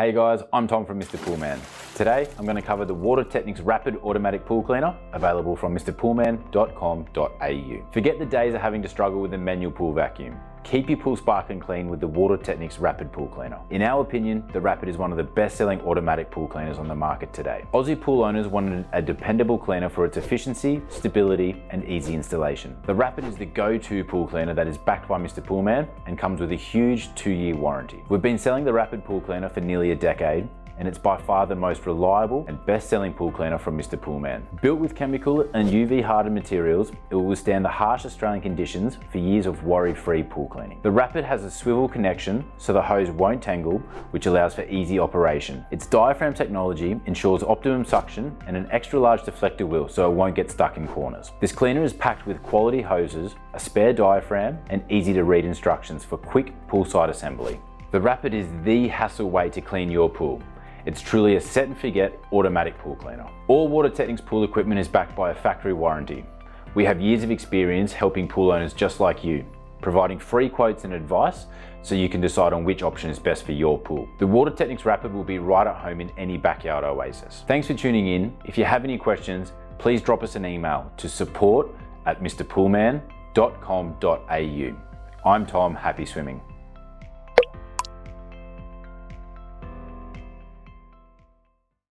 Hey guys, I'm Tom from Mr. Poolman. Today, I'm going to cover the Water TechniX Rapid Automatic Pool Cleaner, available from mrpoolman.com.au. Forget the days of having to struggle with a manual pool vacuum. Keep your pool sparkling clean with the Water TechniX Rapid Pool Cleaner. In our opinion, the Rapid is one of the best-selling automatic pool cleaners on the market today. Aussie pool owners wanted a dependable cleaner for its efficiency, stability, and easy installation. The Rapid is the go-to pool cleaner that is backed by Mr. Poolman and comes with a huge two-year warranty. We've been selling the Rapid Pool Cleaner for nearly a decade and it's by far the most reliable and best-selling pool cleaner from Mr. Poolman. Built with chemical and UV hardened materials, it will withstand the harsh Australian conditions for years of worry-free pool cleaning. The Rapid has a swivel connection so the hose won't tangle, which allows for easy operation. Its diaphragm technology ensures optimum suction and an extra large deflector wheel so it won't get stuck in corners. This cleaner is packed with quality hoses, a spare diaphragm, and easy to read instructions for quick poolside assembly. The Rapid is the hassle way to clean your pool. It's truly a set and forget automatic pool cleaner. All Water TechniX pool equipment is backed by a factory warranty. We have years of experience helping pool owners just like you, providing free quotes and advice so you can decide on which option is best for your pool. The Water TechniX Rapid will be right at home in any backyard oasis. Thanks for tuning in. If you have any questions, please drop us an email to support at mrpoolman.com.au. I'm Tom, happy swimming.